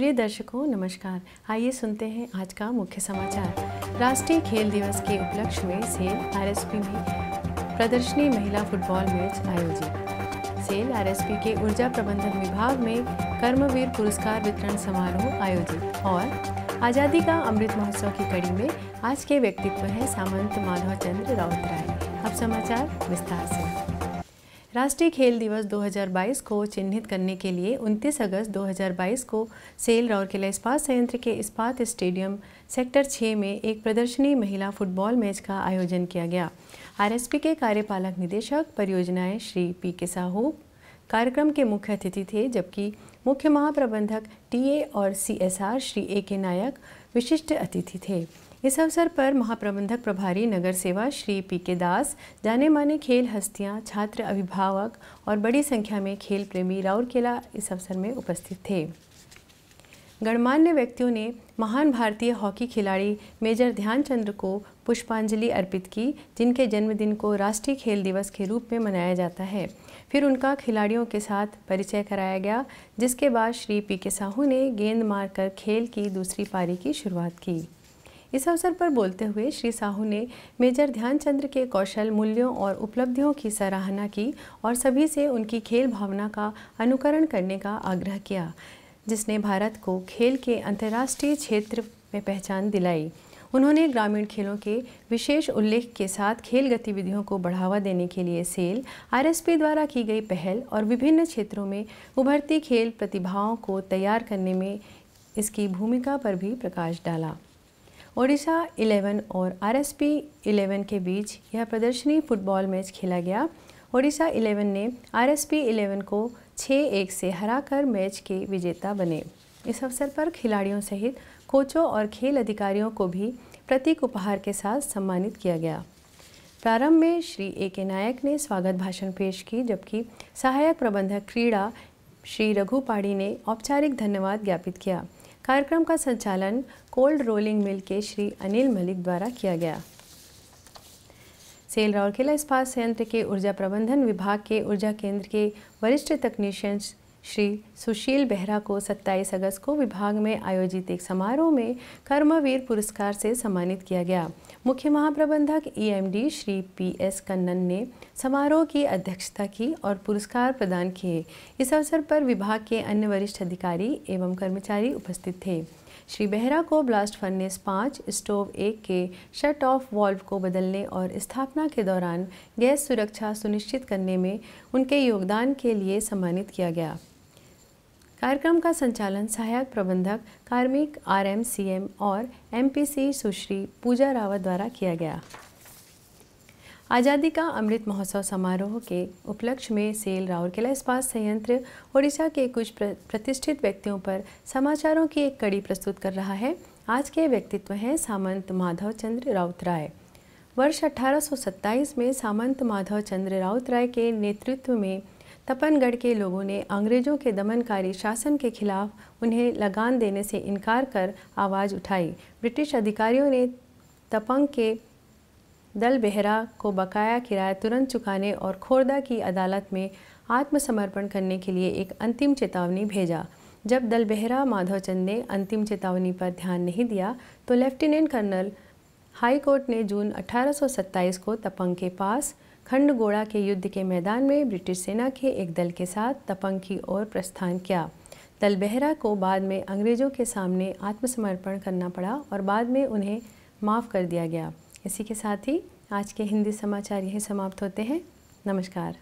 प्रिय दर्शकों, नमस्कार। आइए सुनते हैं आज का मुख्य समाचार। राष्ट्रीय खेल दिवस के उपलक्ष्य में सेल आरएसपी में प्रदर्शनी महिला फुटबॉल मैच आयोजित। सेल आरएसपी के ऊर्जा प्रबंधन विभाग में कर्मवीर पुरस्कार वितरण समारोह आयोजित और आज़ादी का अमृत महोत्सव की कड़ी में आज के व्यक्तित्व हैं सामंत माधव चंद्र राउत राय अब समाचार विस्तार से। राष्ट्रीय खेल दिवस 2022 को चिन्हित करने के लिए 29 अगस्त 2022 को सेल राउरकेला इस्पात संयंत्र के इस्पात स्टेडियम सेक्टर 6 में एक प्रदर्शनी महिला फुटबॉल मैच का आयोजन किया गया। आरएसपी के कार्यपालक निदेशक परियोजनाएँ श्री पी के साहू। कार्यक्रम के मुख्य अतिथि थे, जबकि मुख्य महाप्रबंधक टीए और सीएसआर श्री ए के नायक विशिष्ट अतिथि थे। इस अवसर पर महाप्रबंधक प्रभारी नगर सेवा श्री पी के दास, जाने माने खेल हस्तियाँ, छात्र अभिभावक और बड़ी संख्या में खेल प्रेमी राउरकेला इस अवसर में उपस्थित थे। गणमान्य व्यक्तियों ने महान भारतीय हॉकी खिलाड़ी मेजर ध्यानचंद्र को पुष्पांजलि अर्पित की, जिनके जन्मदिन को राष्ट्रीय खेल दिवस के रूप में मनाया जाता है। फिर उनका खिलाड़ियों के साथ परिचय कराया गया, जिसके बाद श्री पी के साहू ने गेंद मारकर खेल की दूसरी पारी की शुरुआत की। इस अवसर पर बोलते हुए श्री साहू ने मेजर ध्यानचंद्र के कौशल, मूल्यों और उपलब्धियों की सराहना की और सभी से उनकी खेल भावना का अनुकरण करने का आग्रह किया, जिसने भारत को खेल के अंतर्राष्ट्रीय क्षेत्र में पहचान दिलाई। उन्होंने ग्रामीण खेलों के विशेष उल्लेख के साथ खेल गतिविधियों को बढ़ावा देने के लिए सेल आरएसपी द्वारा की गई पहल और विभिन्न क्षेत्रों में उभरती खेल प्रतिभाओं को तैयार करने में इसकी भूमिका पर भी प्रकाश डाला। ओडिशा 11 और आरएसपी 11 के बीच यह प्रदर्शनी फुटबॉल मैच खेला गया। ओडिशा 11 ने आरएसपी 11 को 6-1 से हराकर मैच के विजेता बने। इस अवसर पर खिलाड़ियों सहित कोचों और खेल अधिकारियों को भी प्रतीक उपहार के साथ सम्मानित किया गया। प्रारंभ में श्री ए के नायक ने स्वागत भाषण पेश की, जबकि सहायक प्रबंधक क्रीड़ा श्री रघु पाड़ी ने औपचारिक धन्यवाद ज्ञापित किया। कार्यक्रम का संचालन कोल्ड रोलिंग मिल के श्री अनिल मलिक द्वारा किया गया। सेल राउरकेला इस्पात संयंत्र के ऊर्जा प्रबंधन विभाग के ऊर्जा केंद्र के वरिष्ठ तकनीशियन श्री सुशील बेहरा को 27 अगस्त को विभाग में आयोजित एक समारोह में कर्मवीर पुरस्कार से सम्मानित किया गया। मुख्य महाप्रबंधक EMD Shri P S Kannan ने समारोह की अध्यक्षता की और पुरस्कार प्रदान किए। इस अवसर पर विभाग के अन्य वरिष्ठ अधिकारी एवं कर्मचारी उपस्थित थे। श्री बेहरा को ब्लास्ट फर्नेस पाँच, स्टोव एक के शट ऑफ़ वॉल्व को बदलने और स्थापना के दौरान गैस सुरक्षा सुनिश्चित करने में उनके योगदान के लिए सम्मानित किया गया। कार्यक्रम का संचालन सहायक प्रबंधक, कार्मिक आरएमसीएम और एमपीसी सुश्री पूजा रावत द्वारा किया गया। आज़ादी का अमृत महोत्सव समारोह के उपलक्ष्य में सेल राउरकेला इस्पात संयंत्र ओडिशा के कुछ प्रतिष्ठित व्यक्तियों पर समाचारों की एक कड़ी प्रस्तुत कर रहा है। आज के व्यक्तित्व हैं सामंत माधव चंद्र राउत राय। वर्ष 1827 में सामंत माधव चंद्र राउत राय के नेतृत्व में तपनगढ़ के लोगों ने अंग्रेज़ों के दमनकारी शासन के खिलाफ उन्हें लगान देने से इनकार कर आवाज़ उठाई। ब्रिटिश अधिकारियों ने तपंग के दल बेहरा को बकाया किराया तुरंत चुकाने और खोरदा की अदालत में आत्मसमर्पण करने के लिए एक अंतिम चेतावनी भेजा। जब दल बेहरा माधवचंद ने अंतिम चेतावनी पर ध्यान नहीं दिया तो लेफ्टिनेंट कर्नल हाई कोर्ट ने जून 1827 को तपंग के पास खंडगोड़ा के युद्ध के मैदान में ब्रिटिश सेना के एक दल के साथ तपंग की ओर प्रस्थान किया। दल बेहरा को बाद में अंग्रेज़ों के सामने आत्मसमर्पण करना पड़ा और बाद में उन्हें माफ़ कर दिया गया। इसी के साथ ही आज के हिंदी समाचार यही समाप्त होते हैं। नमस्कार।